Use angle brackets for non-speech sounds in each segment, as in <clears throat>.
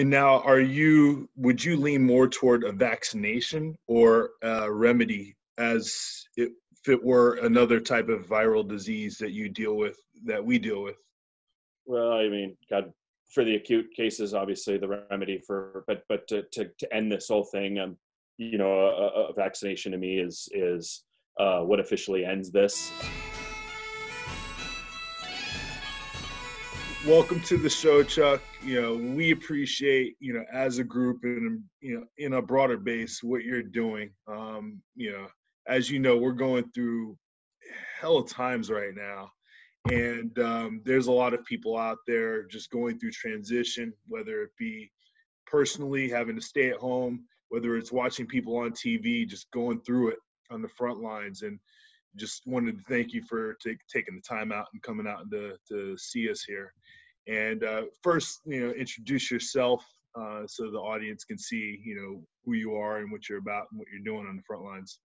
And now, are you? Would you lean more toward a vaccination or a remedy, as if it were another type of viral disease that you deal with, that we deal with? Well, I mean, God, for the acute cases, obviously the remedy for, but but to to, to end this whole thing, um, you know, a, a vaccination to me is is uh, what officially ends this. Welcome to the show, Chuck. You know, we appreciate, you know, as a group and, you know, in a broader base, what you're doing. Um, you know, as you know, we're going through hell of times right now. And um, there's a lot of people out there just going through transition, whether it be personally having to stay at home, whether it's watching people on TV, just going through it on the front lines. And just wanted to thank you for t- taking the time out and coming out to, to see us here. And uh, first, you know, introduce yourself uh, so the audience can see, you know, who you are and what you're about and what you're doing on the front lines.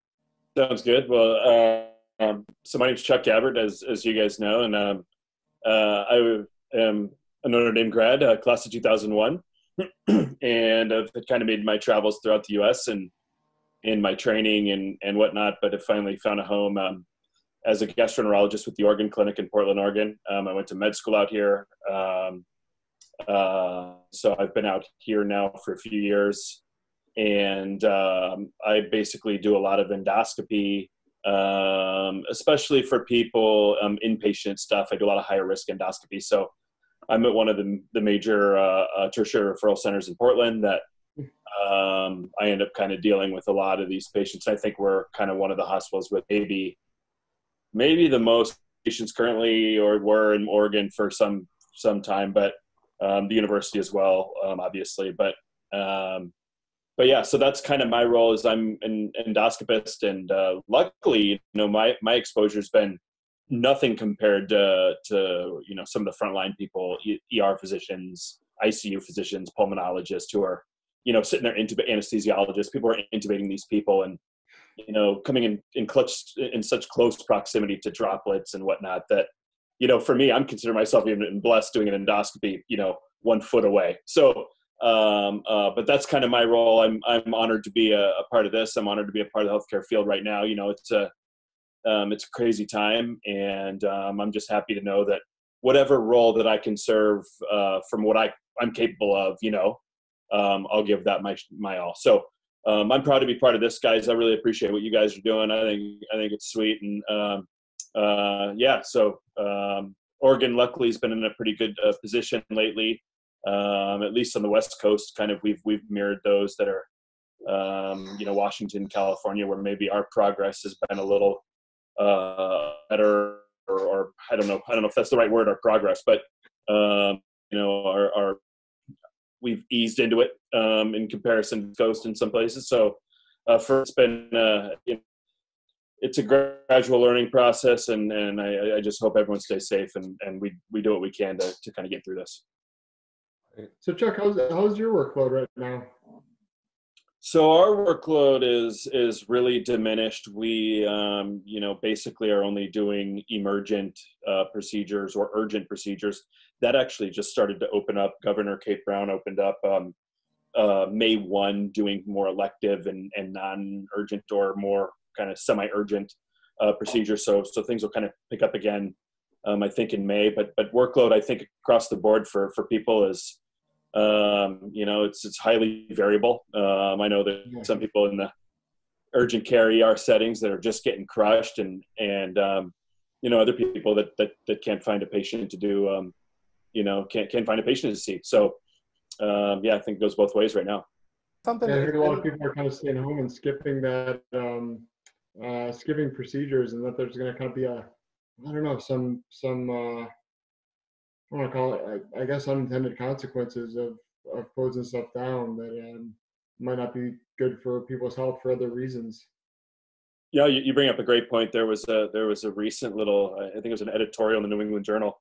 Sounds good. Well, uh, um, so my name's Chuck Gabbert, as as you guys know, and um, uh, I am a Notre Dame grad, uh, class of 2001, <clears throat> and I've kind of made my travels throughout the U.S. and in my training and and whatnot, but have finally found a home um, as a gastroenterologist with the Oregon Clinic in Portland, Oregon. Um, I went to med school out here. Um, uh, so I've been out here now for a few years. And um, I basically do a lot of endoscopy, um, especially for people, um, inpatient stuff. I do a lot of higher risk endoscopy. So I'm at one of the, the major uh, uh, tertiary referral centers in Portland that um, I end up kind of dealing with a lot of these patients. I think we're kind of one of the hospitals with maybe maybe the most patients currently or were in Oregon for some some time, but um, the university as well, um, obviously. But um, but yeah, so that's kind of my role. Is I'm an endoscopist, and uh, luckily, you know, my my exposure's been nothing compared to to you know some of the frontline people, ER physicians, ICU physicians, pulmonologists who are you know sitting there intubate anesthesiologists. People are intubating these people, and you know, coming in in clutch in such close proximity to droplets and whatnot that, you know, for me, I'm considering myself even blessed doing an endoscopy, you know, one foot away. So, um, uh, but that's kind of my role. I'm I'm honored to be a, a, part of this. I'm honored to be a part of the healthcare field right now. You know, it's a um, it's a crazy time, and um, I'm just happy to know that whatever role that I can serve uh, from what I I'm capable of, you know, um, I'll give that my my all. So um, I'm proud to be part of this, guys. I really appreciate what you guys are doing. I think I think it's sweet, and um, uh, yeah. So um, Oregon, luckily, has been in a pretty good uh, position lately. Um, at least on the West Coast, kind of we've we've mirrored those that are, um, you know, Washington, California, where maybe our progress has been a little uh, better, or, or, I don't know, I don't know if that's the right word, our progress, but you know, our, our we've eased into it um, in comparison to Coast in some places. So uh, for it's been uh, you know, it's a gradual learning process, and and I, I just hope everyone stays safe and and we we do what we can to to kind of get through this. So Chuck, how's how's your workload right now? So our workload is is really diminished. We, um, you know, basically are only doing emergent uh, procedures or urgent procedures. That actually just started to open up. Governor Kate Brown opened up um, uh, May one, doing more elective and and non-urgent or more kind of semi-urgent uh, procedures. So so things will kind of pick up again. Um, I think in May, but but workload I think across the board for for people is um, you know, it's it's highly variable. Um, I know that some people in the urgent care ER settings that are just getting crushed, and and um, you know other people that that that can't find a patient to do, um, you know, can't can't find a patient to see. So um, yeah, I think it goes both ways right now. Something. Yeah, I heard a lot of people are kind of staying home and skipping that, um, uh, skipping procedures, and that there's going to kind of be a, I don't know, some some. Uh, I want to call it, I, I, guess, unintended consequences of, of closing stuff down that um, might not be good for people's health for other reasons. Yeah, you, you bring up a great point. There was a there was a recent little, I think it was an editorial in the New England Journal,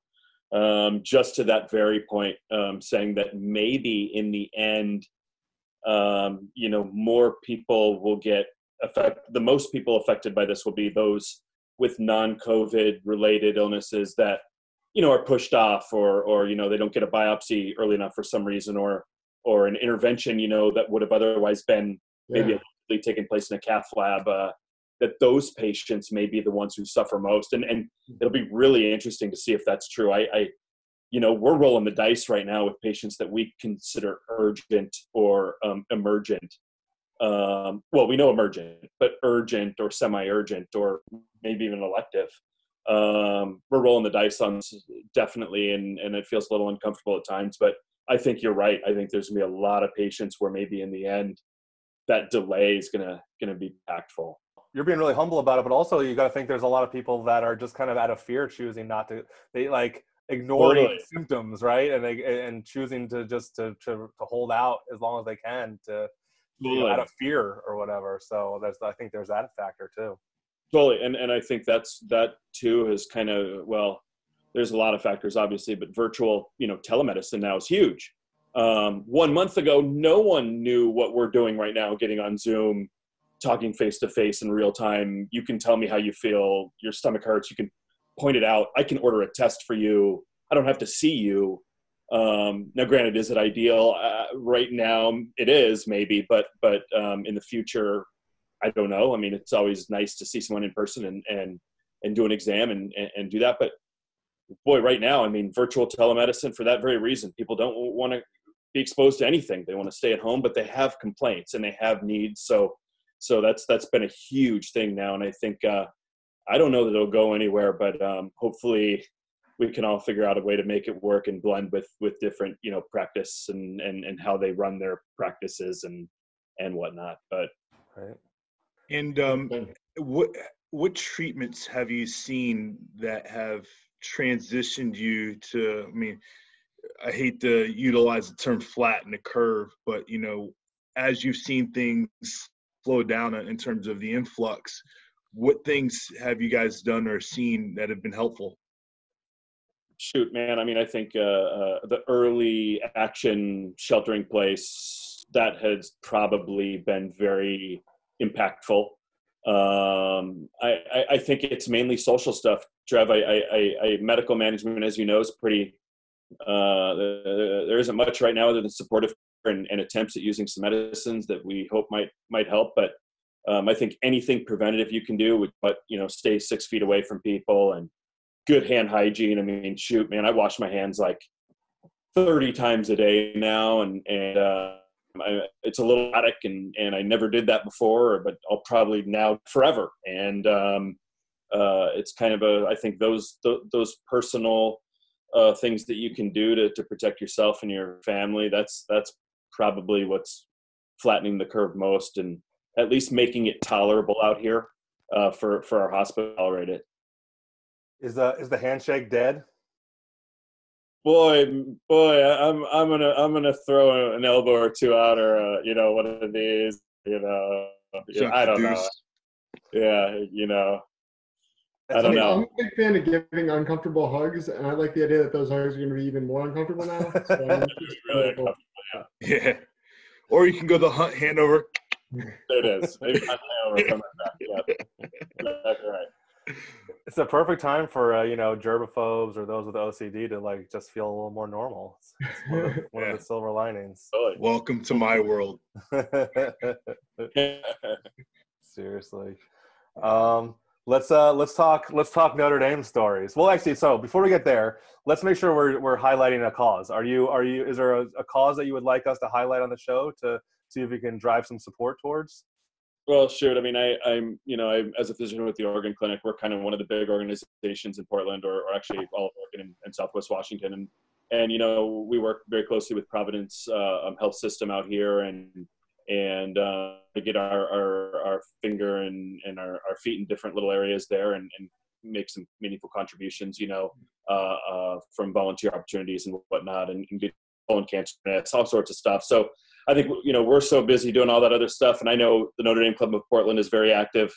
um, just to that very point, um, saying that maybe in the end, um, you know, more people will get affected. The most people affected by this will be those with non-COVID related illnesses that you know are pushed off or or you know they don't get a biopsy early enough for some reason or or an intervention, you know, that would have otherwise been maybe yeah. taken place in a cath lab. Uh, that those patients may be the ones who suffer most, and and it'll be really interesting to see if that's true. I, I you know, we're rolling the dice right now with patients that we consider urgent or um, emergent. Um, well, we know emergent, but urgent or semi-urgent or maybe even elective. Um, we're rolling the dice on definitely, and and it feels a little uncomfortable at times. But I think you're right. I think there's gonna be a lot of patients where maybe in the end that delay is gonna gonna be impactful. You're being really humble about it, but also you got to think there's a lot of people that are just kind of out of fear choosing not to. They like ignoring totally. symptoms, right? And they and choosing to just to, to to hold out as long as they can to totally. you know, out of fear or whatever. So there's I think there's that factor too. Totally, and and I think that's that too is kind of well. There's a lot of factors, obviously, but virtual, you know, telemedicine now is huge. Um, one month ago, no one knew what we're doing right now, getting on Zoom, talking face to face in real time. You can tell me how you feel. Your stomach hurts. You can point it out. I can order a test for you. I don't have to see you. Um, now, granted, is it ideal? Uh, right now, it is maybe, but but um, in the future, I don't know. I mean, it's always nice to see someone in person and and and do an exam and and, and do that. But boy, right now, I mean, virtual telemedicine for that very reason. People don't want to be exposed to anything. They want to stay at home, but they have complaints and they have needs. So so that's that's been a huge thing now, and I think uh, I don't know that it'll go anywhere, but um, hopefully we can all figure out a way to make it work and blend with with different you know practice and and and how they run their practices and and whatnot. But right. And um, what what treatments have you seen that have transitioned you to? I mean, I hate to utilize the term flatten the curve, but you know, as you've seen things slow down in terms of the influx, what things have you guys done or seen that have been helpful? Shoot, man. I mean, I think uh, uh, the early action sheltering place that has probably been very impactful. Um, I, I, I, think it's mainly social stuff. Trev, I, I, I, medical management, as you know, is pretty. Uh, there isn't much right now other than supportive and, and, attempts at using some medicines that we hope might might help. But um, I think anything preventative you can do, but you know, stay six feet away from people and good hand hygiene. I mean, shoot, man, I wash my hands like 30 times a day now, and and uh, I, it's a little erratic, and and I never did that before, but I'll probably now forever. And um, uh, it's kind of a I think those th- those personal uh, things that you can do to to protect yourself and your family. That's that's probably what's flattening the curve most, and at least making it tolerable out here uh, for for our hospital. Tolerate it. Is the is the handshake dead? boy, boy, I'm I'm gonna I'm gonna throw an elbow or two out, or uh, you know, one of these, you know, I don't know. Yeah, you know, I don't know. I'm a big fan of giving uncomfortable hugs, and I like the idea that those hugs are going to be even more uncomfortable now. So <laughs> really uncomfortable, yeah. yeah. Or you can go the hunt hand over. There it is. Maybe hand over coming back. Yeah, that's right it's a perfect time for uh, you know germaphobes or those with OCD to like just feel a little more normal. It's, it's one, of, one yeah. of, the silver linings. Welcome to my world. <laughs> Seriously. Um, let's uh, let's talk let's talk Notre Dame stories. Well, actually, so before we get there, let's make sure we're we're highlighting a cause. Are you are you is there a, a cause that you would like us to highlight on the show to see if we can drive some support towards? Well, shoot. I mean, I, I'm, you know, I'm as a physician with the Oregon Clinic, we're kind of one of the big organizations in Portland, or, or actually all of Oregon and, and, Southwest Washington, and and you know, we work very closely with Providence uh, um, Health System out here, and and uh, get our, our our finger and and our, our feet in different little areas there, and, and make some meaningful contributions, you know, uh, uh from volunteer opportunities and whatnot, and, and get colon cancer, all sorts of stuff. So I think you know we're so busy doing all that other stuff, and I know the Notre Dame Club of Portland is very active.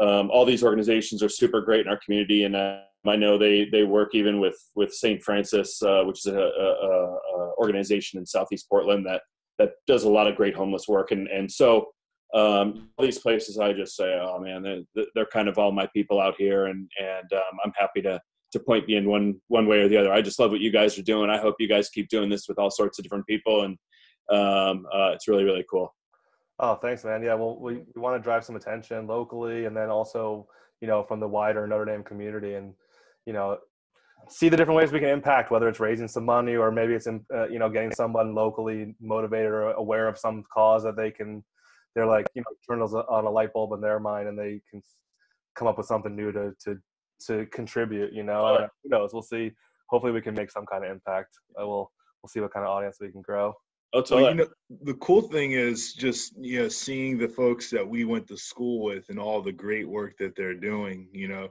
Um, all these organizations are super great in our community, and uh, I know they they work even with with St. Francis, uh, which is a, a, a, organization in Southeast Portland that that does a lot of great homeless work, and and so um, these places I just say, oh man, they're, they're kind of all my people out here, and and um, I'm happy to to point me in one one way or the other. I just love what you guys are doing. I hope you guys keep doing this with all sorts of different people and um, uh, it's really really cool. Oh, thanks, man. Yeah, well, we, we want to drive some attention locally, and then also, you know, from the wider Notre Dame community, and you know, see the different ways we can impact. Whether it's raising some money, or maybe it's uh, you know getting someone locally motivated or aware of some cause that they can. They're like you know turn on a light bulb in their mind, and they can come up with something new to to to contribute. You know, uh, who knows? We'll see. Hopefully, we can make some kind of impact. Uh, we'll we'll see what kind of audience we can grow. Oh, well, you know, the cool thing is just you know seeing the folks that we went to school with and all the great work that they're doing. You know,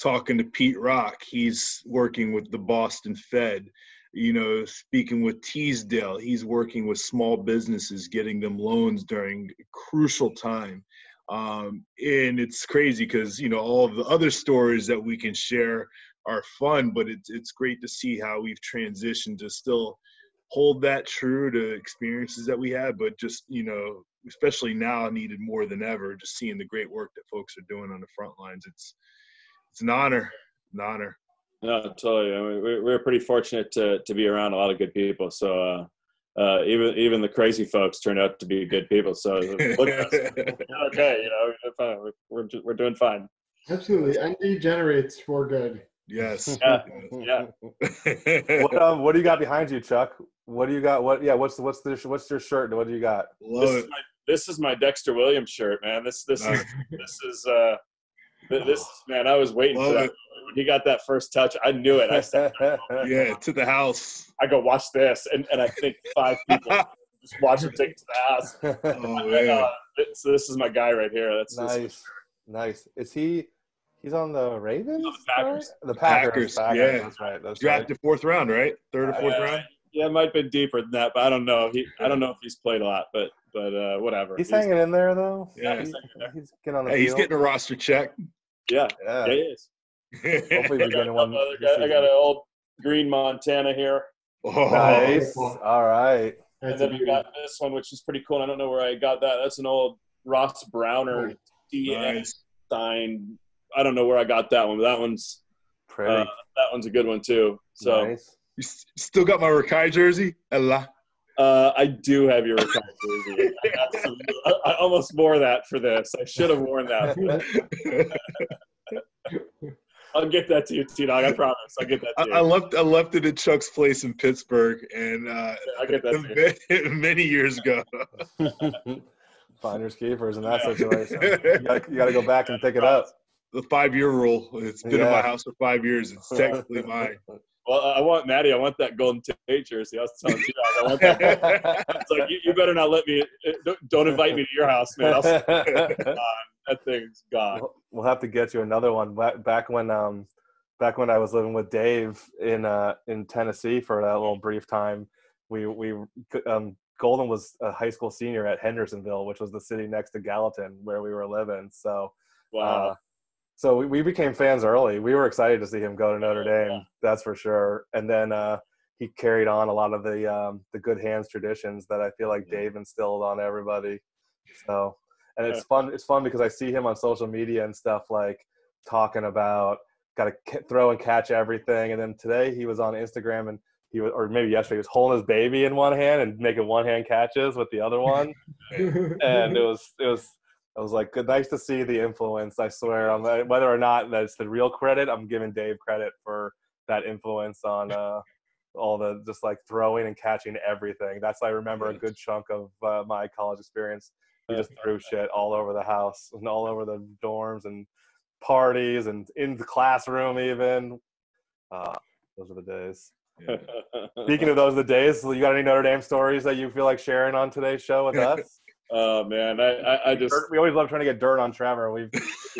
talking to Pete Rock, he's working with the Boston Fed. You know, speaking with Teasdale, he's working with small businesses, getting them loans during crucial time. Um, and it's crazy because you know all of the other stories that we can share are fun, but it's it's great to see how we've transitioned to still hold that true to experiences that we had, but just you know, especially now, needed more than ever. Just seeing the great work that folks are doing on the front lines, it's it's an honor, an honor. No, totally. I mean, we're, we're pretty fortunate to to be around a lot of good people. So. Uh, uh, even even the crazy folks turned out to be good people. So <laughs> okay, you know, we're fine. we're we're doing fine. Absolutely, and degenerates for good. Yes. <laughs> Yeah. yeah. <laughs> what um what do you got behind you, Chuck? What do you got? What yeah, what's the, what's the what's your shirt? What do you got? Love this it. is my this is my Dexter Williams shirt, man. This this is this is uh this man, I was waiting Love for that. It. When he got that first touch, I knew it. I said, <laughs> "Yeah, to the house." I go watch this, and, and I think five <laughs> people just watch him take it to the house. Oh <laughs> man! Uh, so this is my guy right here. That's nice, nice. Is he? He's on the Ravens. Oh, the Packers. Right? The Packers. Packers. Packers. Yeah, that's right. That's Drafted right. fourth round, right? Third or fourth uh, round. Yeah, it might have been deeper than that, but I don't know. He, I don't know if he's played a lot, but but uh, whatever. He's, he's hanging in there though. Yeah, he's, he's getting on the. Hey, he's getting a roster check. Yeah, yeah, yeah he. <laughs> Hopefully, we're getting one. I got, I got an old green Montana here. Oh, nice. All right. And then we got this one, which is pretty cool. I don't know where I got that. That's an old Ross Browner nice. signed I don't know where I got that one, but that one's pretty. Uh, that one's a good one too. So nice. you still got my Rakai jersey, Ella. Uh, I do have your Rakai jersey. <laughs> I, I, almost wore that for this. I should have worn that. <laughs> I'll get that to you, T Dog. I promise. I'll get that to you. I, left I left it at Chuck's place in Pittsburgh, and uh, yeah, I'll get that many, <laughs> many years ago. Finders keepers in that situation. You got to go back and pick it up the five year rule. It's been yeah. in my house for five years. It's technically mine. Well, I want Maddie. I want that Golden Tate jersey. I was telling you, I want that. <laughs> it's like you, you, better not let me. Don't invite me to your house, man. I'll, <laughs> that thing's gone. We'll have to get you another one. Back when, um, back when I was living with Dave in uh in Tennessee for that little brief time, we we um Golden was a high school senior at Hendersonville, which was the city next to Gallatin where we were living. So. Wow. Uh, so we, we became fans early. We were excited to see him go to Notre Dame, yeah. that's for sure. And then uh, he carried on a lot of the um, the good hands traditions that I feel like Dave instilled on everybody. So, and it's fun. It's fun because I see him on social media and stuff like talking about got to throw and catch everything. And then today he was on Instagram and he was, or maybe yesterday, he was holding his baby in one hand and making one hand catches with the other one. <laughs> and it was it was I was like, good, nice to see the influence. I swear, on whether or not that's the real credit, I'm giving Dave credit for that influence on <laughs> uh, all the just like throwing and catching everything. That's I remember a good chunk of uh, my college experience. He just threw shit all over the house and all over the dorms and parties and in the classroom even. Uh, those are the days. Yeah. Speaking of those, the days, you got any Notre Dame stories that you feel like sharing on today's show with <laughs> us? Oh man, I, I, I just we always love trying to get dirt on Trevor. We've, <laughs>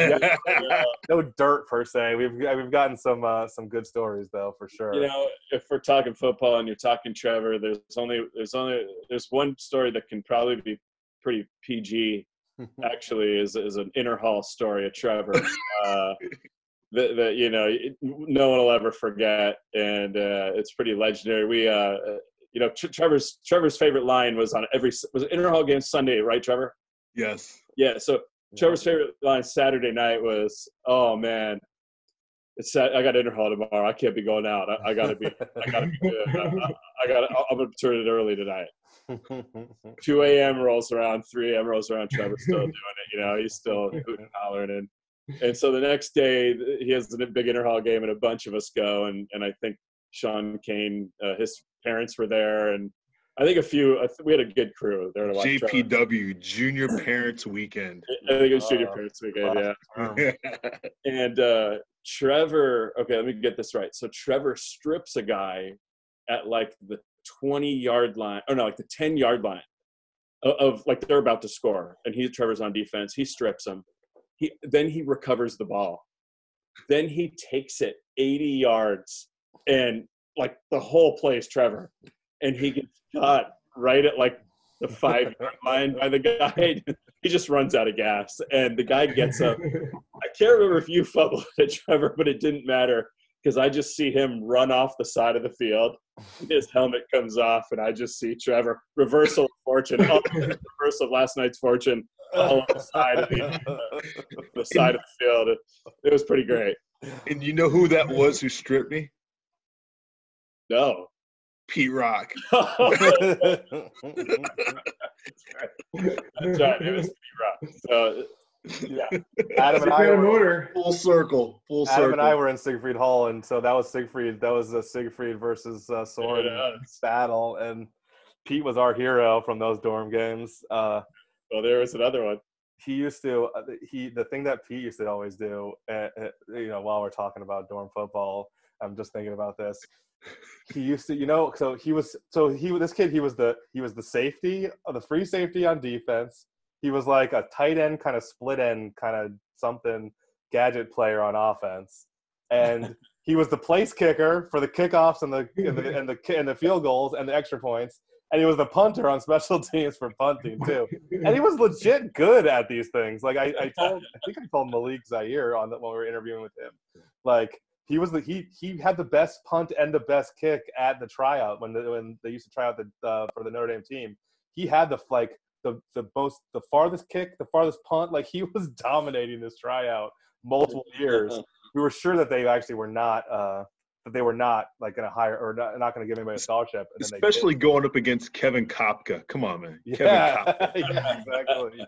no dirt per se. We've we've gotten some uh, some good stories though for sure. You know, if we're talking football and you're talking Trevor, there's only there's only there's one story that can probably be pretty PG. <laughs> Actually, is is an inner hall story of Trevor. <laughs> Uh, that, that you know no one will ever forget, and uh, it's pretty legendary. We uh, you know, Trevor's Trevor's favorite line was on every was it Interhall game Sunday, right, Trevor? Yes. Yeah. So Trevor's favorite line Saturday night was, "Oh man, it's I got Interhall tomorrow. I can't be going out. I, I gotta be. I gotta be good. I, I, I got. I'm gonna turn it early tonight." <laughs> 2 a.m. rolls around, 3 a.m. rolls around. Trevor's still doing it. You know, he's still <laughs> hooting and hollering. And, and so the next day, he has a big interhall game, and a bunch of us go. And, and I think Sean Kane, uh, his parents were there, and I think a few. I th- we had a good crew there to watch. Trevor. JPW Junior <laughs> Parents Weekend. I think it was Junior Parents Weekend. Yeah. Wow. <laughs> And uh, Trevor, okay, let me get this right. So Trevor strips a guy at like the 20 yard line, or no, like the 10 yard line of, of like they're about to score, and he Trevor's on defense. He strips him. He then he recovers the ball. Then he takes it 80 yards, and like the whole place, Trevor, and he gets caught right at like the five yard <laughs> line by the guy. <laughs> he just runs out of gas, and the guy gets up. <laughs> I can't remember if you fumbled it, Trevor, but it didn't matter because I just see him run off the side of the field. His helmet comes off, and I just see Trevor reversal of fortune, reversal of last night's fortune, all on the side of the, uh, the side of the field. It, it was pretty great. And you know who that was who stripped me? No. Pete Rock. <laughs> <laughs> That's right. It was Pete Rock. So, yeah. <laughs> Adam and I Secret were, motor. Full circle. Full Adam circle. and I were in Siegfried Hall, and so that was Siegfried. That was the Siegfried versus uh, Sorin Yeah. battle, and Pete was our hero from those dorm games. Uh, Well, there was another one. he used to uh, he the thing that Pete used to always do, uh, uh, you know, while we're talking about dorm football, I'm just thinking about this. He used to, you know, so he was so he this kid he was the he was the safety, uh, the free safety on defense. He was like a tight end, kind of split end, kind of something gadget player on offense, and <laughs> he was the place kicker for the kickoffs and the and the and the, <laughs> and the field goals and the extra points. And he was the punter on special <laughs> teams for punting too and he was legit good at these things. Like I, I told, I think I told Malik Zaire on the, when we were interviewing with him, like he was the he he had the best punt and the best kick at the tryout when the, when they used to try out the uh, for the Notre Dame team. He had the like the the most the farthest kick, the farthest punt. Like <laughs> he was dominating this tryout multiple <laughs> years. We were sure that they actually were not. uh that they were not like going to hire or not, not going to give anybody a scholarship. And then they. Especially going up against Kevin Kopka. Come on, man. Kevin Yeah, <laughs> Kopka. yeah, exactly.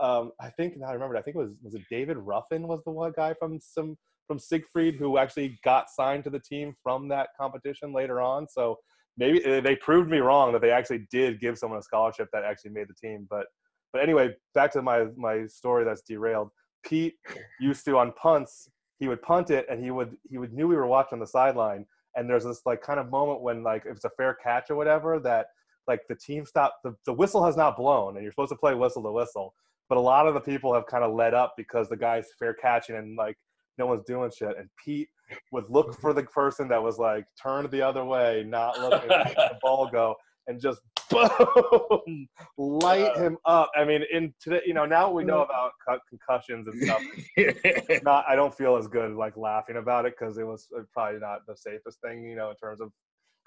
um, I think now I remember. I think it was was it David Ruffer was the one guy from some from Siegfried who actually got signed to the team from that competition later on. So maybe uh, they proved me wrong that they actually did give someone a scholarship that actually made the team. But but anyway, back to my my story that's derailed. Pete used to on punts he would punt it and he would he would knew we were watching the sideline and there's this like kind of moment when like if it's a fair catch or whatever that like the team stopped the, the whistle has not blown and you're supposed to play whistle to whistle but a lot of the people have kind of let up because the guy's fair catching and like no one's doing shit and pete <laughs> would look for the person that was like turned the other way not looking at the ball go and just <laughs> boom light him up i mean in today you know now we know about concussions and stuff <laughs> not I don't feel as good like laughing about it because it was uh, probably not the safest thing, you know, in terms of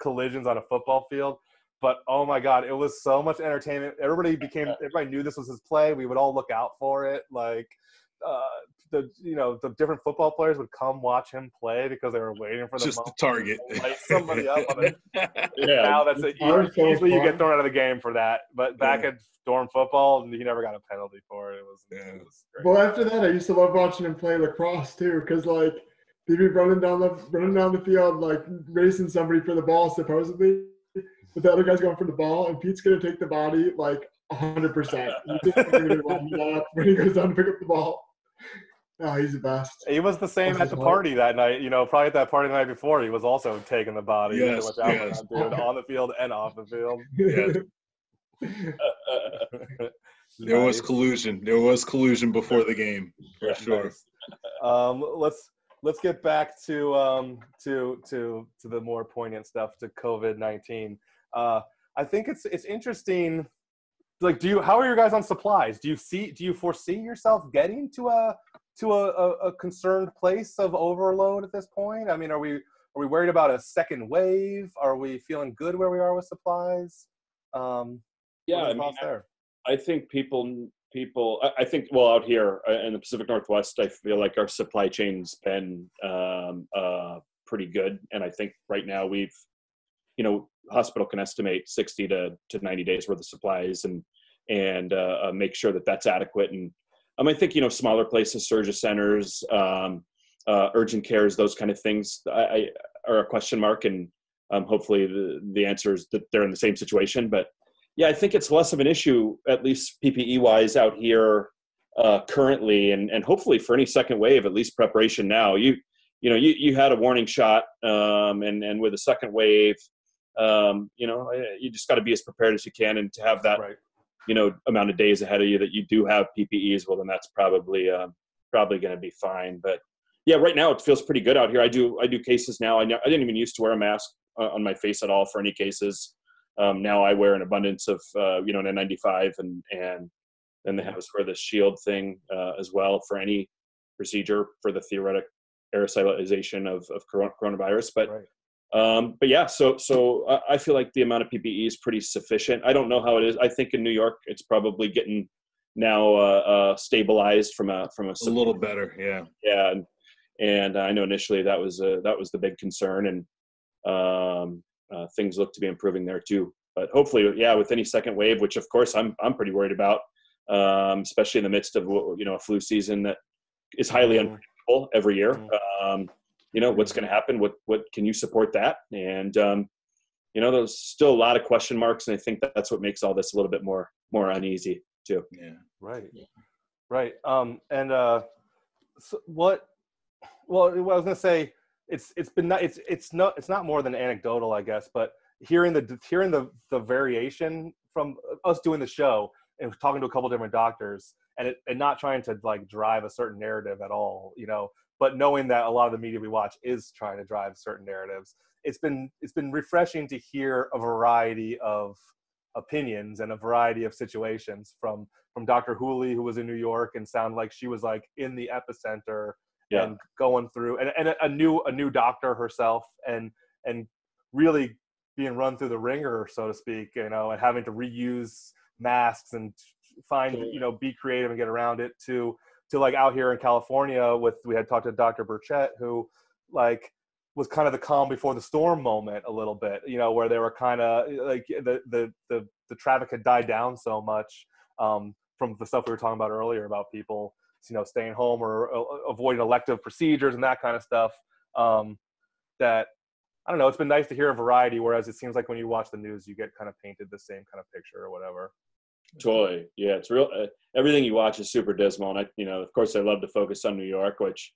collisions on a football field. But oh my god, it was so much entertainment. Everybody became everybody knew this was his play. We would all look out for it. Like uh, the you know the different football players would come watch him play because they were waiting for the Just the target. light somebody up. on it. <laughs> Yeah. Now that's it. That so Usually you get thrown out of the game for that. But back Yeah. at dorm football, he never got a penalty for it. It was, Yeah. it was great. Well, after that, I used to love watching him play lacrosse too, because like he'd be running down the running down the field, like racing somebody for the ball, supposedly, but the other guy's going for the ball, and Pete's gonna take the body like hundred percent. When he goes down to pick up the ball, oh, he's the best. He was the same This at the what- party that night. You know, probably at that party the night before, he was also taking the body. You had Yes, out yes. that dude, on the field and off the field. <laughs> Yes. <laughs> There was collusion. There was collusion before the game, for Yeah, sure. Nice. Um, let's let's get back to um, to to to the more poignant stuff to COVID nineteen. Uh, I think it's it's interesting. Like, do you? How are you guys on supplies? Do you see? Do you foresee yourself getting to a to a, a, a concerned place of overload at this point? I mean, are we are we worried about a second wave? Are we feeling good where we are with supplies? Um, yeah, I mean, there? I think people people I, I think well out here uh, in the Pacific Northwest, I feel like our supply chain's been um, uh, pretty good, and I think right now we've you know hospital can estimate 60 to, to 90 days worth of supplies and and uh, uh, make sure that that's adequate. And um, I think you know smaller places, surgery centers, um, uh, urgent cares, those kind of things I, I are a question mark. And um, hopefully the the answer is that they're in the same situation. But yeah, I think it's less of an issue, at least PPE wise, out here uh, currently, and and hopefully for any second wave, at least preparation now. You you know you you had a warning shot, um, and and with a second wave. Um, you know, eh, you just got to be as prepared as you can, and to have that right you know amount of days ahead of you that you do have PPEs, well then that's probably uh, probably going to be fine. But yeah, right now it feels pretty good out here. I do I do cases now. I, I didn't even used to wear a mask uh, on my face at all for any cases. Um, now I wear an abundance of uh, you know an N95 and and then they have us wear the shield thing uh, as well for any procedure for the theoretic aerosolization of, of coronavirus. But right. Um, but yeah, so so I feel like the amount of PPE is pretty sufficient. I don't know how it is. I think in New York, it's probably getting now uh, uh, stabilized from a from a, a little better. Yeah, yeah, and, and I know initially that was a, that was the big concern, and um, uh, things look to be improving there too. But hopefully, yeah, with any second wave, which of course I'm I'm pretty worried about, um, especially in the midst of you know a flu season that is highly mm-hmm. unpredictable every year. Mm-hmm. Um, you know what's going to happen what what can you support that? And um, you know there's still a lot of question marks and i think that's what makes all this a little bit more more uneasy too. Yeah. Right. Yeah. right. Um and uh so what well i was going to say it's it's been not it's it's not it's not more than anecdotal i guess but hearing the hearing the the variation from us doing the show and talking to a couple different doctors and it, and not trying to like drive a certain narrative at all you know but knowing that a lot of the media we watch is trying to drive certain narratives it's been it's been refreshing to hear a variety of opinions and a variety of situations from from Dr. Hooley who was in New York and sounded like she was like in the epicenter yeah. and going through and, and a new a new doctor herself and and really being run through the ringer so to speak you know and having to reuse masks and find you know be creative and get around it to to like out here in California with we had talked to Dr. Burchett who like was kind of the calm before the storm moment a little bit, you know, where they were kind of like the the the the traffic had died down so much um, from the stuff we were talking about earlier about people, you know, staying home or uh, avoiding elective procedures and that kind of stuff. Um, that I don't know. It's been nice to hear a variety, whereas it seems like when you watch the news, you get kind of painted the same kind of picture or whatever. Totally. Yeah, it's real. Uh, everything you watch is super dismal, and I, you know, of course, I love to focus on New York, which,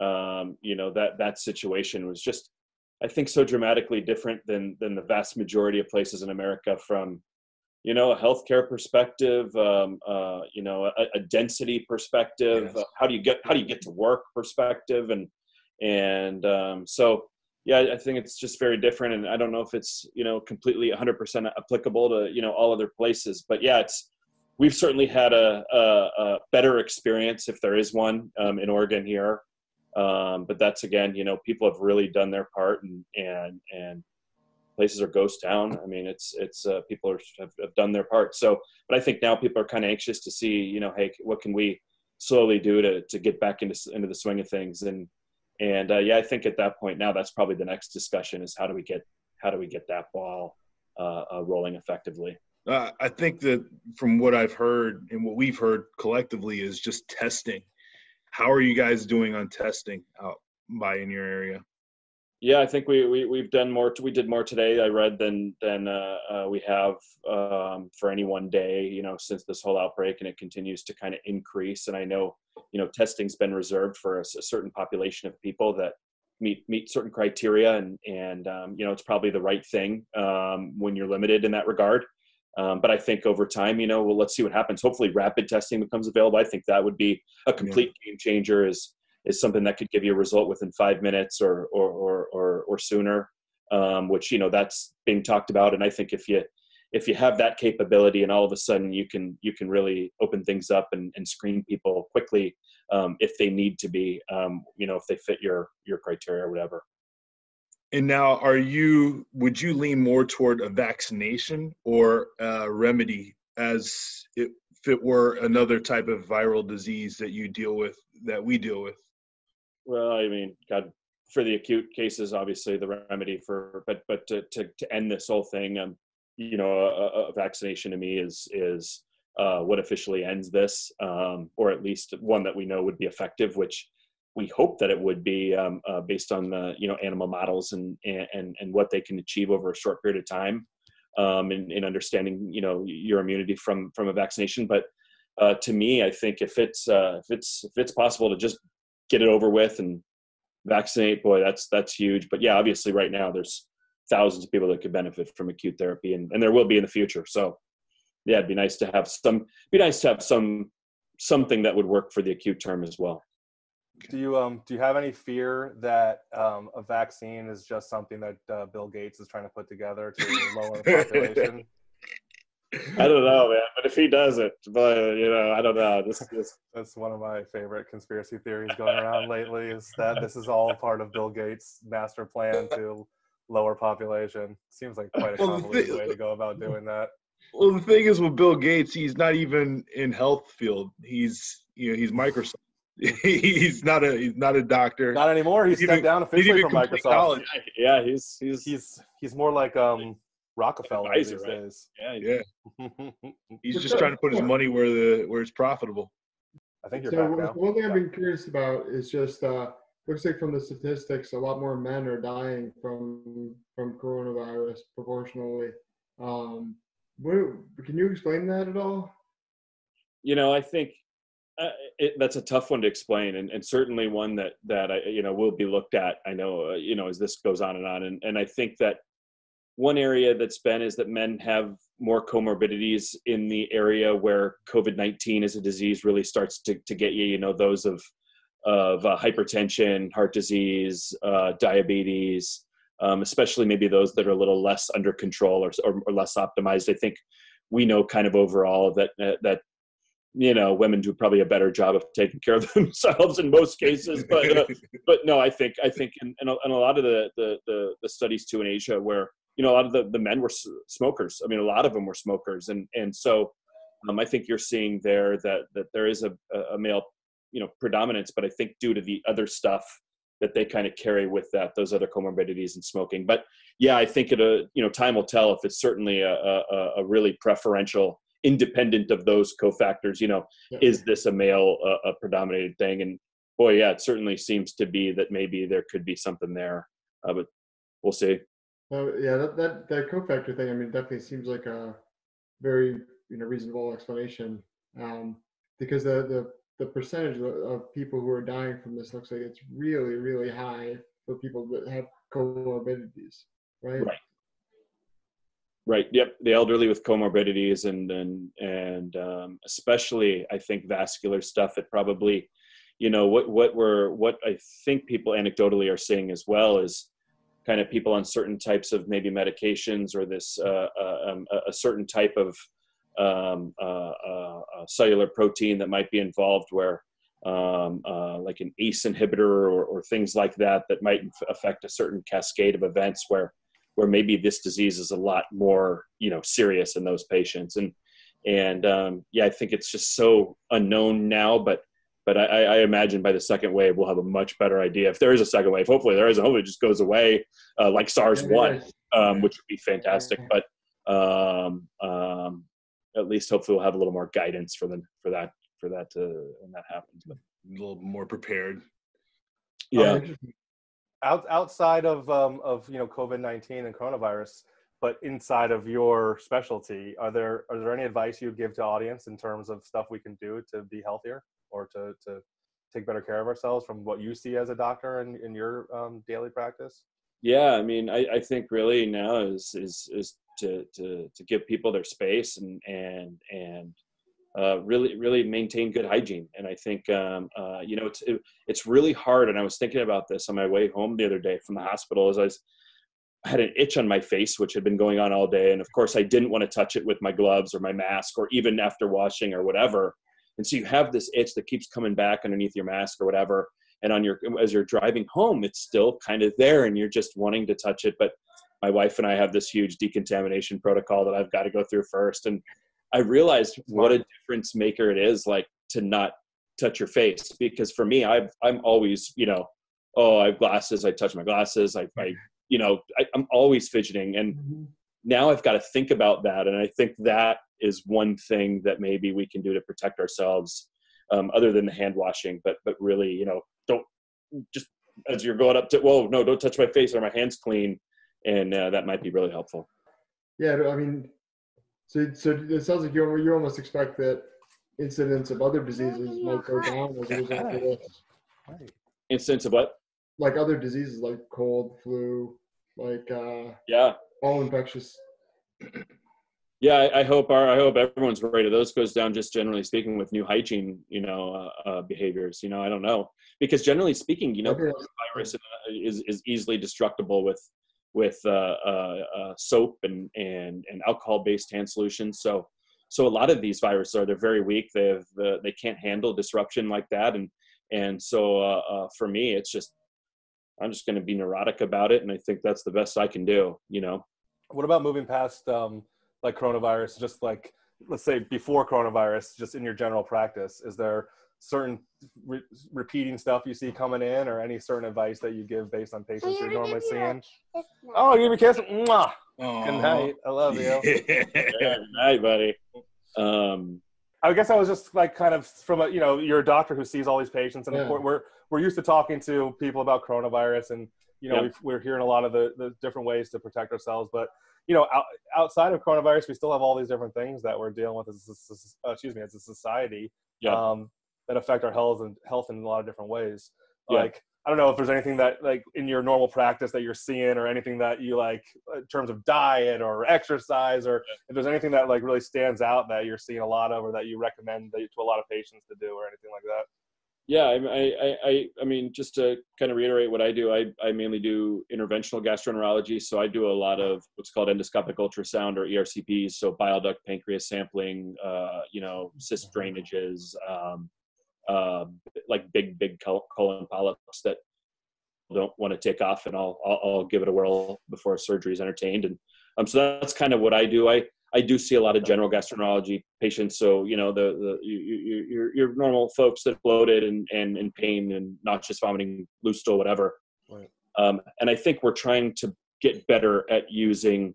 um, you know, that that situation was just, I think, so dramatically different than than the vast majority of places in America from, you know, a healthcare perspective, um, uh, you know, a, a density perspective, yes. uh, how do you get how do you get to work perspective, and and um, so yeah, I think it's just very different, and I don't know if it's you know completely 100% applicable to you know all other places, but yeah, it's we've certainly had a, a, a better experience if there is one um, in Oregon here, um, but that's again, you know, people have really done their part, and and and places are ghost town. I mean, it's it's uh, people are, have, have done their part. So, but I think now people are kind of anxious to see, you know, hey, what can we slowly do to to get back into into the swing of things and and uh, yeah, I think at that point now, that's probably the next discussion is how do we get how do we get that ball uh, uh, rolling effectively. Uh, I think that from what I've heard and what we've heard collectively is just testing. How are you guys doing on testing out by in your area? Yeah, I think we, we we've done more. We did more today. I read than than uh, uh, we have um, for any one day. You know, since this whole outbreak, and it continues to kind of increase. And I know, you know, testing's been reserved for a, a certain population of people that meet meet certain criteria, and and um, you know, it's probably the right thing um, when you're limited in that regard. Um, but I think over time, you know, well, let's see what happens. Hopefully, rapid testing becomes available. I think that would be a complete yeah. game changer. Is is something that could give you a result within five minutes or or or or, or sooner, um, which you know that's being talked about. And I think if you if you have that capability and all of a sudden you can you can really open things up and, and screen people quickly um, if they need to be um, you know if they fit your your criteria or whatever. And now are you would you lean more toward a vaccination or a remedy as if it were another type of viral disease that you deal with that we deal with well, I mean, God for the acute cases, obviously the remedy for, but but to to, to end this whole thing, um, you know, a, a vaccination to me is is uh, what officially ends this, um, or at least one that we know would be effective, which we hope that it would be um, uh, based on the you know animal models and and and what they can achieve over a short period of time, um, in, in understanding you know your immunity from from a vaccination. But uh, to me, I think if it's uh, if it's if it's possible to just get it over with and vaccinate, boy, that's that's huge. But yeah, obviously, right now there's thousands of people that could benefit from acute therapy, and, and there will be in the future. So yeah, it'd be nice to have some. Be nice to have some something that would work for the acute term as well. Do you um do you have any fear that um, a vaccine is just something that uh, Bill Gates is trying to put together to lower the <laughs> population? I don't know, man. But if he does it, but you know, I don't know. This, <laughs> this that's one of my favorite conspiracy theories going around lately. Is that this is all part of Bill Gates' master plan to lower population? Seems like quite a convoluted way to go about doing that. Well, the thing is with Bill Gates, he's not even in health field. He's you know he's Microsoft. <laughs> he's not a he's not a doctor. Not anymore. He's, stepped even, down officially from Microsoft. College. Yeah, he's he's he's he's more like um Rockefeller advisor, these right? days. Yeah, yeah. <laughs> he's just trying to put his money where the where it's profitable. I think you're so back now. One thing I've been curious about is just uh, looks like from the statistics, a lot more men are dying from from coronavirus proportionally. Um, what, can you explain that at all? You know, I think uh, it, that's a tough one to explain, and, and certainly one that that I you know will be looked at. I know uh, you know as this goes on and on, and and I think that one area that's been is that men have more comorbidities in the area where COVID nineteen as a disease really starts to to get you. You know those of of uh, hypertension, heart disease, uh, diabetes, um, especially maybe those that are a little less under control or, or, or less optimized. I think we know kind of overall that uh, that you know women do probably a better job of taking care of <laughs> themselves in most cases but uh, but no i think i think in, in a lot of the, the, the the studies too in asia where you know a lot of the, the men were smokers. I mean a lot of them were smokers. And and so um, i think you're seeing there that that there is a, a male you know predominance but i think due to the other stuff that they kind of carry with that those other comorbidities and smoking. But yeah i think it a you know time will tell if it's certainly a, a, a really preferential independent of those cofactors you know yeah. is this a male uh, a predominated thing? And boy yeah it certainly seems to be that maybe there could be something there uh, but we'll see yeah that, that that cofactor thing i mean definitely seems like a very you know reasonable explanation um because the the the percentage of people who are dying from this looks like it's really, really high for people that have comorbidities, right? Right. Right. Yep. The elderly with comorbidities and and and um, especially I think vascular stuff. It probably, you know, what what we're what I think people anecdotally are saying as well is kind of people on certain types of maybe medications or this uh, uh, um, a certain type of um, uh, uh, cellular protein that might be involved where um, uh, like an ACE inhibitor or, or, things like that that might affect a certain cascade of events where where maybe this disease is a lot more you know serious in those patients. And and um, yeah I think it's just so unknown now but but I, I, imagine by the second wave we'll have a much better idea if there is a second wave hopefully there isn't hopefully it just goes away uh, like SARS one um, which would be fantastic but um, um, at least hopefully we'll have a little more guidance for them for that for that to when that happens. But a little more prepared. Yeah. Um, Out, outside of um, of you know COVID nineteen and coronavirus, but inside of your specialty, are there are there any advice you'd give to audience in terms of stuff we can do to be healthier or to to take better care of ourselves from what you see as a doctor in, in your um, daily practice? Yeah, I mean, I, I think really now is is is to to to give people their space and and and uh, really really maintain good hygiene. And I think um, uh, you know it's it, it's really hard. And I was thinking about this on my way home the other day from the hospital as I was. I had an itch on my face, which had been going on all day, and of course, I didn't want to touch it with my gloves or my mask, or even after washing or whatever. And so you have this itch that keeps coming back underneath your mask or whatever and on your as you're driving home it's still kind of there and you're just wanting to touch it but my wife and I have this huge decontamination protocol that I've got to go through first. And I realized what a difference maker it is like to not touch your face because for me, i I'm always, you know, oh, I have glasses. I touch my glasses. I, I <laughs> you know, I, I'm always fidgeting, and Mm-hmm. Now I've got to think about that. And I think that is one thing that maybe we can do to protect ourselves, um, other than the hand washing. But but really, you know, don't just as you're going up to whoa, no, don't touch my face or my hands clean, and uh, that might be really helpful. Yeah, I mean, so so it sounds like you you almost expect that incidents of other diseases might go down as a result of this, Right. Instance of what? like other diseases like cold, flu, like uh, Yeah, all infectious. yeah. I, I hope our I hope everyone's ready. Those goes down just generally speaking with new hygiene, you know, uh, uh, behaviors. You know, I don't know because generally speaking, you know, Okay. virus uh, is is easily destructible with with uh, uh, uh, soap and and and alcohol based hand solutions. So so a lot of these viruses are they're very weak. They have uh, they can't handle disruption like that, and and so uh, uh, for me, it's just I'm just going to be neurotic about it, and I think that's the best I can do. You know. What about moving past um, like coronavirus? Just like let's say before coronavirus, just in your general practice, is there certain re- repeating stuff you see coming in, or any certain advice that you give based on patients you're normally seeing? Oh, give me a kiss. Mwah. Good night. I love you. <laughs> Yeah, good night, buddy. Um, I guess I was just like kind of from a you know you're a doctor who sees all these patients, and Yeah. we're we're used to talking to people about coronavirus, and you know we've, we're hearing a lot of the, the different ways to protect ourselves. But you know out, outside of coronavirus, we still have all these different things that we're dealing with as a, uh, excuse me as a society Yeah. um, that affect our health and health in a lot of different ways. Yeah. Like I don't know if there's anything that like in your normal practice that you're seeing, or anything that you like in terms of diet or exercise, or if there's anything that like really stands out that you're seeing a lot of, or that you recommend that, to a lot of patients to do, or anything like that. Yeah, I, I, I, I mean, just to kind of reiterate what I do, I, I mainly do interventional gastroenterology. So I do a lot of what's called endoscopic ultrasound or ERCPs, so bile duct pancreas sampling, uh, you know, cyst drainages, um, uh, like big, big colon polyps that don't want to take off, and I'll, I'll, I'll give it a whirl before surgery is entertained. And um, so that's kind of what I do. I, I do see a lot of general gastroenterology patients. So you know the the you, you, your your normal folks that bloated and and in pain and nauseous, vomiting, loose stool, whatever. Right. Um, and I think we're trying to get better at using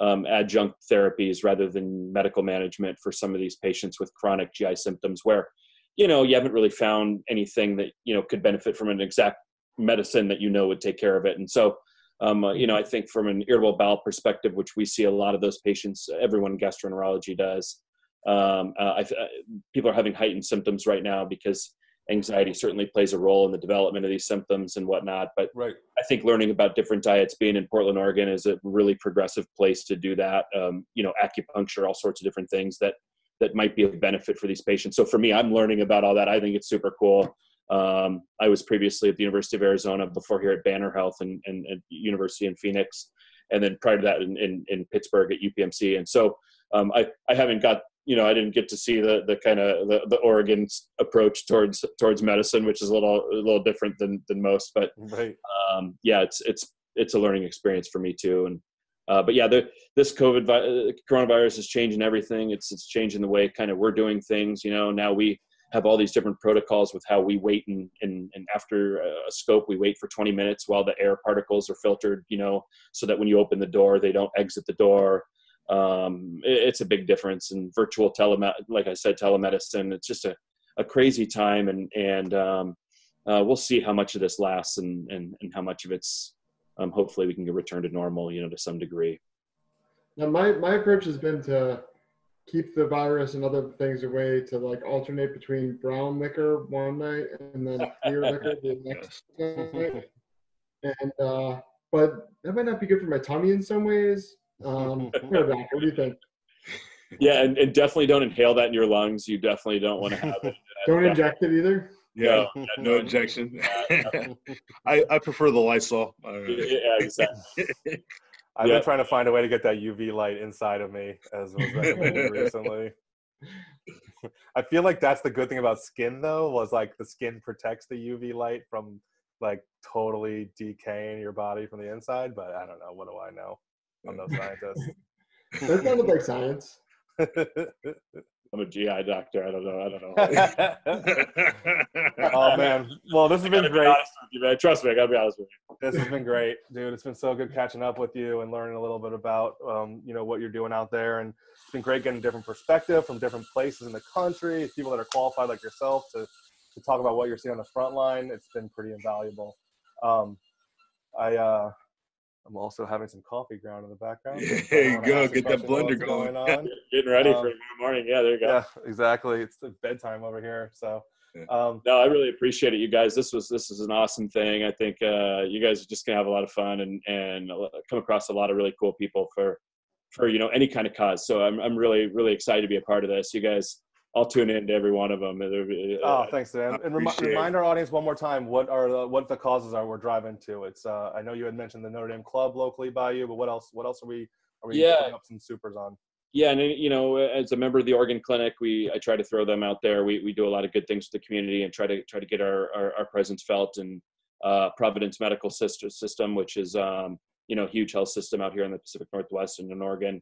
um, adjunct therapies rather than medical management for some of these patients with chronic GI symptoms, where you know you haven't really found anything that you know could benefit from an exact medicine that you know would take care of it. And so um, uh, you know, I think from an irritable bowel perspective, which we see a lot of those patients, everyone in gastroenterology does. Um, uh, I, uh, people are having heightened symptoms right now because anxiety certainly plays a role in the development of these symptoms and whatnot. But Right. I think learning about different diets, being in Portland, Oregon, is a really progressive place to do that. Um, you know, acupuncture, all sorts of different things that that might be a benefit for these patients. So for me, I'm learning about all that. I think it's super cool. Um, I was previously at the University of Arizona before here at Banner Health and, and, and University in Phoenix, and then prior to that in, in, in Pittsburgh at UPMC. And so um, I, I haven't got you know I didn't get to see the the kind of the, the Oregon approach towards towards medicine, which is a little a little different than than most. But Right. um, yeah, it's it's it's a learning experience for me too. And uh, but yeah, the, this COVID vi- uh, coronavirus is changing everything. It's it's changing the way kind of we're doing things. You know, now we have all these different protocols with how we wait and and, and after a scope we wait for 20 minutes while the air particles are filtered. You know, so that when you open the door, they don't exit the door. Um, it- it's a big difference. And virtual telemed, like I said, telemedicine. It's just a a crazy time, and and um, uh, we'll see how much of this lasts and and, and how much of it's um, hopefully we can get return to normal you know to some degree Now, my, my approach has been to keep the virus and other things away to like alternate between brown liquor one night and then clear liquor the <laughs> next night. And uh, but that might not be good for my tummy in some ways. Um, <laughs> what do you think? yeah and, and definitely don't inhale that in your lungs you definitely don't want to have it <laughs> Don't inject it either. Yeah, No, no injection. I, I prefer the Lysol. Yeah exactly I've Yeah. been trying to find a way to get that UV light inside of me, as was <laughs> recommended recently. <laughs> I feel like that's the good thing about skin, though, was like the skin protects the UV light from like totally decaying your body from the inside. But I don't know. What do I know? I'm no <laughs> scientist. That sounded like science. I'm a GI doctor. I don't know. I don't know. <laughs> oh man, well this has been be great. with you, man. Trust me, I gotta be honest with you. This has been great, dude. It's been so good catching up with you and learning a little bit about um, you know what you're doing out there, and it's been great getting a different perspective from different places in the country, people that are qualified like yourself to to talk about what you're seeing on the front line. It's been pretty invaluable. Um, I uh, I'm also having some coffee ground in the background. <laughs> There you go. Get that blender what's going. <laughs> on. Getting ready Um, for the morning. Yeah, there you go. Yeah, exactly. It's the bedtime over here, so. Um, No, I really appreciate it, you guys. This was this is an awesome thing. I think uh, you guys are just gonna have a lot of fun and and come across a lot of really cool people for for you know any kind of cause. So I'm I'm really really excited to be a part of this. You guys, I'll tune in to every one of them. Oh, thanks, Dan. And remi- remind our audience one more time what are the, what the causes are we're driving to. It's uh, I know you had mentioned the Notre Dame Club locally by you, but what else? What else are we are we Yeah. putting up some supers on? yeah, and you know, as a member of the Oregon Clinic, we I try to throw them out there. We we do a lot of good things with the community and try to try to get our our, our presence felt. And uh, Providence Medical System, which is um, you know huge health system out here in the Pacific Northwest and in Oregon.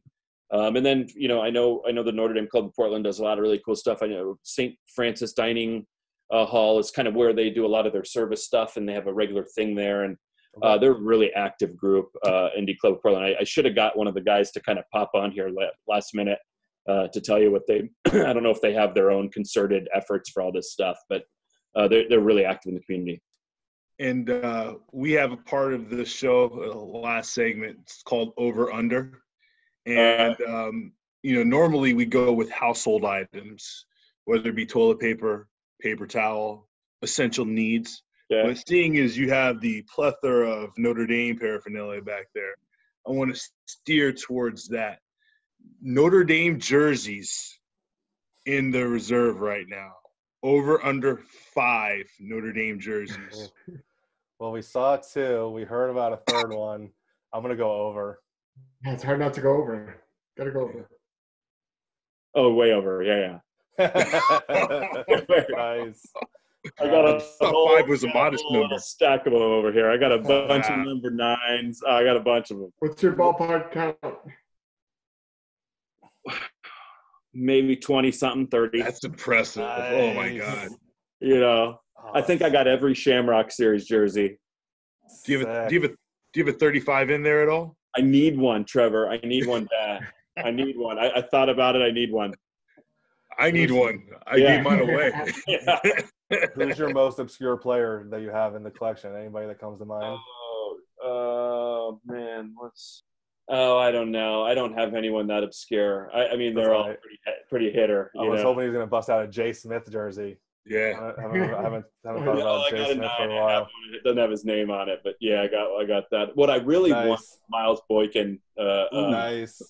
Um, and then you know I know I know the Notre Dame Club of Portland does a lot of really cool stuff. I know St. Francis Dining uh, Hall is kind of where they do a lot of their service stuff, and they have a regular thing there. And uh, they're a really active group, uh, ND Club of Portland. I, I should have got one of the guys to kind of pop on here last minute uh, to tell you what they. <clears throat> I don't know if they have their own concerted efforts for all this stuff, but uh, they're they're really active in the community. and uh, we have a part of the show, uh, last segment, it's called Over Under. And, um, you know, normally we go with household items, whether it be toilet paper, paper towel, essential needs. Yeah. But seeing as you have the plethora of Notre Dame paraphernalia back there, I want to steer towards that. Notre Dame jerseys in the reserve right now. Over under five Notre Dame jerseys. <laughs> Well, we saw two. We heard about a third one. I'm gonna go over. Yeah, it's hard not to go over. Gotta go over. Oh, way over. Yeah, yeah. <laughs> nice. I got a. thought five was a modest whole number. stack of them over here. I got a bunch of number nines. I got a bunch of them. What's your ballpark count? Maybe twenty something, thirty. That's impressive. Oh my god. you know, I think I got every Shamrock Series jersey. Do you have a, do you have a do you have a 35 in there at all? I need one, Trevor. I need one <laughs> bad. I need one. I, I thought about it. I need one. I need one. I Yeah. gave mine <laughs> away. Yeah. Who's your most obscure player that you have in the collection? Anybody that comes to mind? Oh, oh man, what's? Oh, I don't know. I don't have anyone that obscure. I, I mean, they're That's all all right. pretty pretty hitter. I was know? hoping he was gonna bust out a Jay Smith jersey. Yeah. I haven't, I haven't, haven't <laughs> thought about I Jay got a Smith nine. for a I have while. It doesn't have his name on it, but yeah, I got I got that. What I really want, Nice, is Miles Boykin, uh, uh, nice.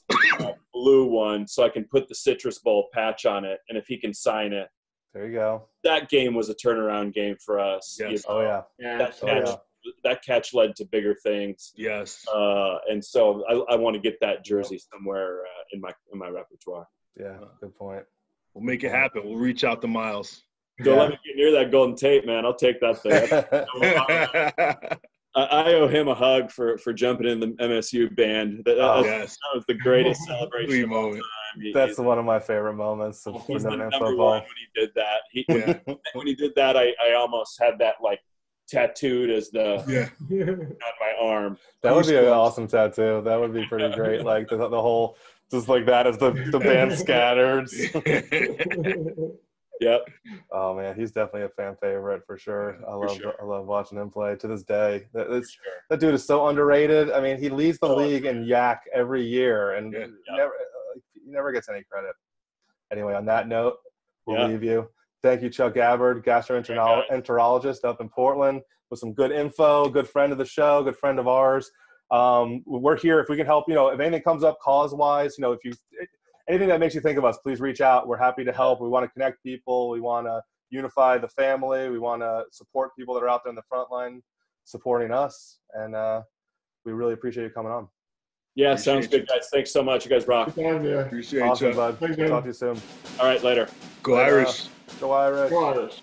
blue one, so I can put the Citrus Bowl patch on it, and if he can sign it, There you go. that game was a turnaround game for us. you know. Oh yeah. Yeah, that Oh, catch yeah. that catch led to bigger things. Yes. Uh, and so I, I want to get that jersey somewhere uh, in my in my repertoire. Yeah. Good point. We'll make it happen. We'll reach out to Miles. Don't Yeah. let me get near that golden tape, man. I'll take that thing. <laughs> I, I owe him a hug for for jumping in the MSU band. That, Oh, that- yes. that was the greatest celebration of all moment. time. He- That's he's- one of my favorite moments of he's the number football. one when he did that. He, Yeah. when he did that, I, I almost had that like tattooed as the Yeah. on my arm. That would be an awesome tattoo. That would be pretty great. <laughs> Like the, the whole, just like that as the, the band <laughs> scattered. Yep. Oh man, he's definitely a fan favorite for sure. I love sure. I love watching him play to this day. That, that's, Sure. that dude is so underrated. I mean, he leads the Oh, league in YAC every year, and Yeah. never he never gets any credit. Anyway, on that note, we'll leave you. Thank you, Chuck Gabbert, gastroenterologist up in Portland, with some good info. Good friend of the show, good friend of ours. Um, we're here if we can help. You know, if anything comes up cause wise, you know, if you anything that makes you think of us, please reach out. We're happy to help. We want to connect people. We want to unify the family. We want to support people that are out there in the front line supporting us. And uh, we really appreciate you coming on. Yeah, sounds Appreciate good, guys. Thanks so much. You guys rock. Good time, yeah. Appreciate Awesome, you. bud. Thanks. Talk to you soon. All right, later. Go But, Irish. Go Irish. Go Irish.